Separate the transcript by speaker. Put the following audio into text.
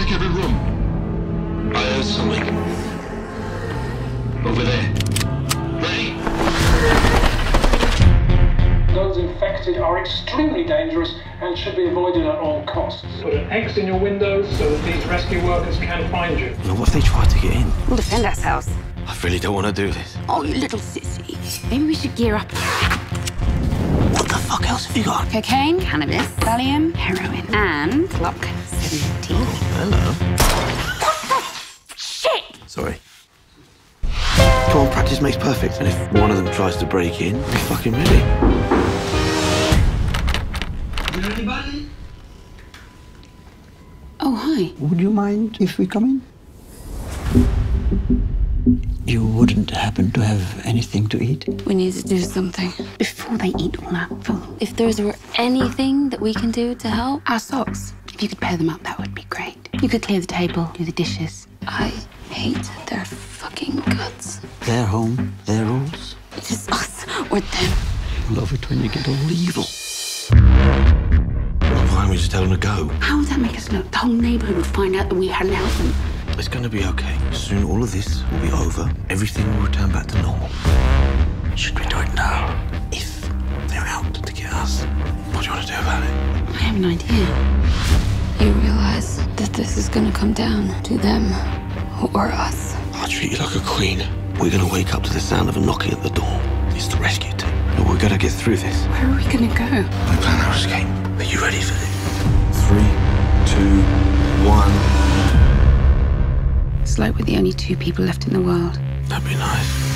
Speaker 1: Check every room. I heard something. Over there. Ready?
Speaker 2: Those infected are extremely dangerous and should be avoided at all costs.
Speaker 3: Put an X in your windows so that these rescue workers can find you.
Speaker 4: Now, what if they try to get in?
Speaker 5: We'll defend ourselves.
Speaker 4: I really don't want to do this.
Speaker 5: Oh, you little sissy. Maybe we should gear up.
Speaker 4: What the fuck else have you got?
Speaker 5: Cocaine, cannabis, Valium, heroin, and Glock 17.
Speaker 4: Hello.
Speaker 5: Shit!
Speaker 4: Sorry. Come on, practice makes perfect. And if one of them tries to break in, be fucking ready.
Speaker 5: Oh, hi.
Speaker 6: Would you mind if we come in? You wouldn't happen to have anything to eat?
Speaker 5: We need to do something before they eat all our food. If there's were anything that we can do to help, our socks. If you could pair them up, that would be great. You could clear the table, do the dishes. I hate their fucking guts.
Speaker 6: Their home, their rules.
Speaker 5: It is us or them.
Speaker 6: I Love it when you get all evil.
Speaker 4: Well, why don't we just tell them to go?
Speaker 5: How would that make us look? The whole neighborhood would find out that we hadn't helped them.
Speaker 4: It's going to be okay. Soon all of this will be over. Everything will return back to normal. Should we do it now? If they're out to get us, what do you want to do about it?
Speaker 5: I have an idea. You realize that this is gonna come down to them or us.
Speaker 4: I'll treat you like a queen. We're going to wake up to the sound of a knocking at the door. It's the rescue team. But we're going to get through this.
Speaker 5: Where are we gonna go?
Speaker 4: We plan our escape. Are you ready for this? Three, two, one.
Speaker 5: It's like we're the only two people left in the world.
Speaker 4: That'd be nice.